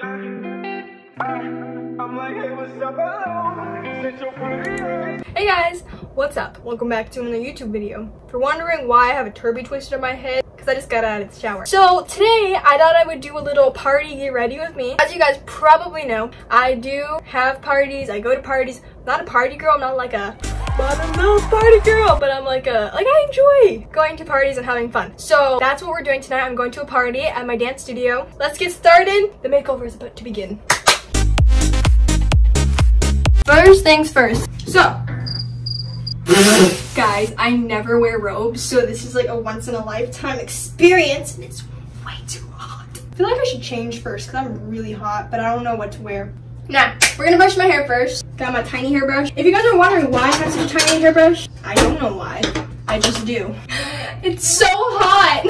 Hey guys, what's up? Welcome back to another YouTube video. If you're wondering why I have a Turbie twisted on my head, because I just got out of the shower. So today, I thought I would do a little party get ready with me. As you guys probably know, I do have parties, I go to parties. I'm not a party girl, I'm not like a I'm not a party girl, but I'm like a, like I enjoy going to parties and having fun. So that's what we're doing tonight. I'm going to a party at my dance studio. Let's get started. The makeover is about to begin. First things first. So, guys, I never wear robes, so this is like a once in a lifetime experience, and it's way too hot. I feel like I should change first because I'm really hot, but I don't know what to wear. Now, we're gonna brush my hair first. Got my tiny hairbrush. If you guys are wondering why I have such a tiny hairbrush, I don't know why. I just do. It's so hot.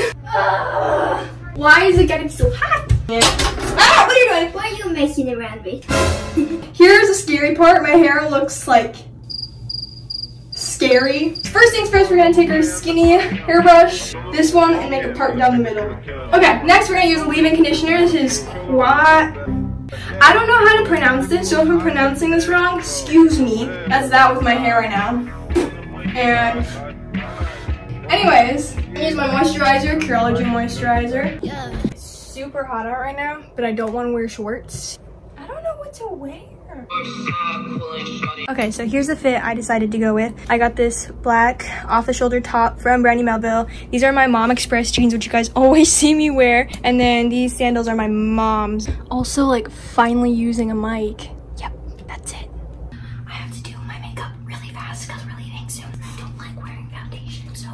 why is it getting so hot? Ah, what are you doing? Why are you messing around me? Here's the scary part. My hair looks like scary. First things first, we're gonna take our skinny hairbrush, this one, and make a part down the middle. Okay, next we're gonna use a leave-in conditioner. This is quite... I don't know how to pronounce this, so if I'm pronouncing this wrong, excuse me. That's that with my hair right now. And anyways, use my moisturizer, Curology moisturizer. Yeah. It's super hot out right now, but I don't want to wear shorts. I don't know what to wear. Okay, so here's the fit I decided to go with. I got this black off-the-shoulder top from Brandy Melville. These are my Mom Express jeans, which you guys always see me wear. And then these sandals are my mom's. Also, like, finally using a mic. Yep, that's it. I have to do my makeup really fast because we're leaving soon. I don't like wearing foundation, so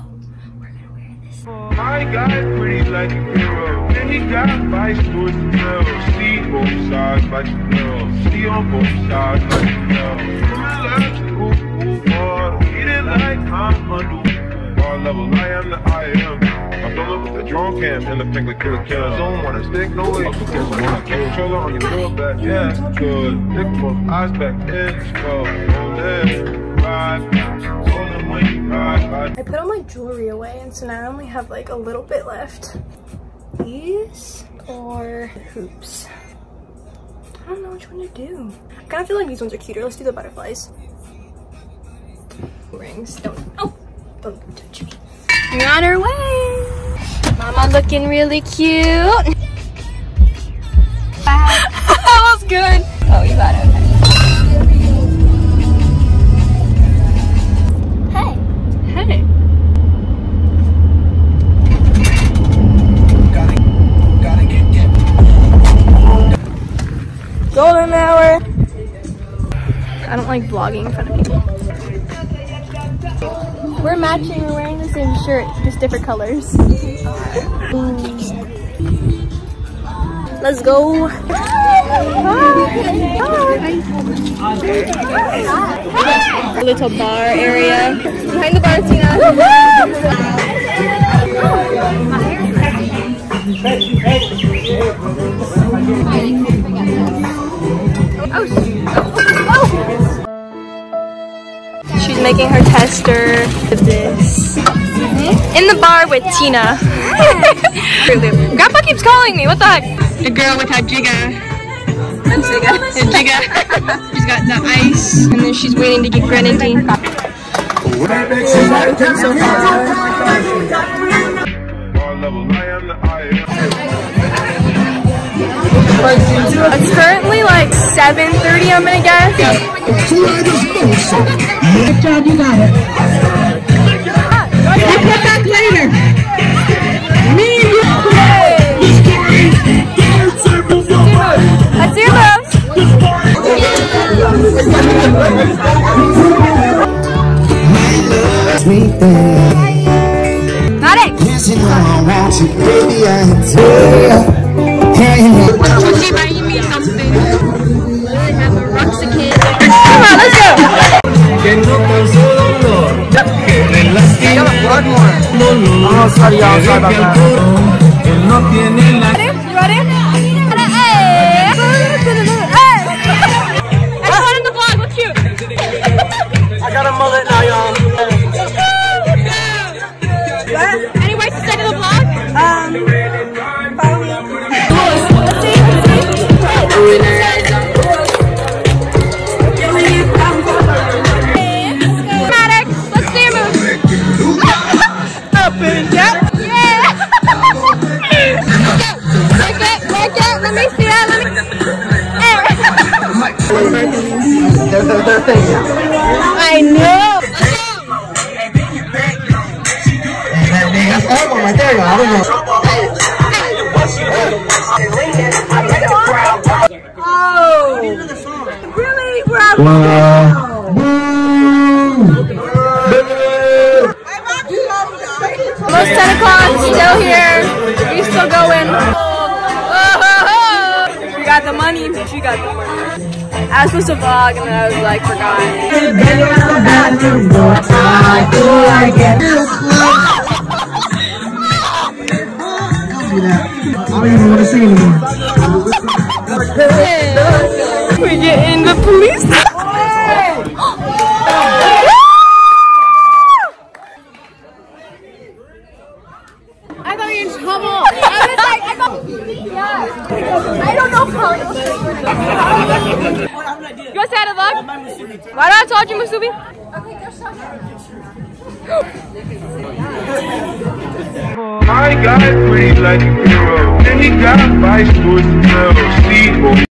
we're gonna wear this. My guy pretty like a girl. Then he got vice towards the girl. See both sides like a girl. See on both sides like a girl. Relax, cool, cool, boy. Eat it like I'm under. Bar level, I am the I am. I'm done with the drone cam and the finger killer killers. Don't wanna stick no way. Because when I can't control on your lower back, yeah, good. Look for eyes back in, go. Hold it, ride. Oh I put all my jewelry away and so now I only have like a little bit left. These or hoops. I don't know which one to do. I kind of feel like these ones are cuter. Let's do the butterflies. Rings. Don't. Oh! Don't touch me. We're on our way! Mama looking really cute. that was good. Oh, you got it. I don't like vlogging in front of people. We're matching, we're wearing the same shirt, just different colors. Let's go. Little bar area. Behind the bar, oh, She's making her tester of this. Mm-hmm. In the bar with Tina. Grandpa keeps calling me, what the heck? The girl with her jigger. The jigger. she's got the ice. And then she's waiting to get grenadine. Bar It's currently like 7.30, I'm gonna guess. Good job, you got it. We'll come back later. Me and you. Let's do those. Got it. You I want you, baby. I tell. Hey, She buying me something. I have a Roxicane. Come on, let's go. que no tan solo no que me lastima dolor oh, sorry, y'all, sorry about that. que no tiene la Ready? You ready? I know. Oh. Really? We're out. Almost 10 o'clock, still here. We still going. Oh, She got the money. She got the money. I was supposed to vlog and then I was like, forgot. We get in the police. I got in trouble. I was like, I got. Yeah. I don't know how. You want to say hi to vlog? Why don't I told you, Musubi? My guy pretty like a hero. And he got vice. Steamboat.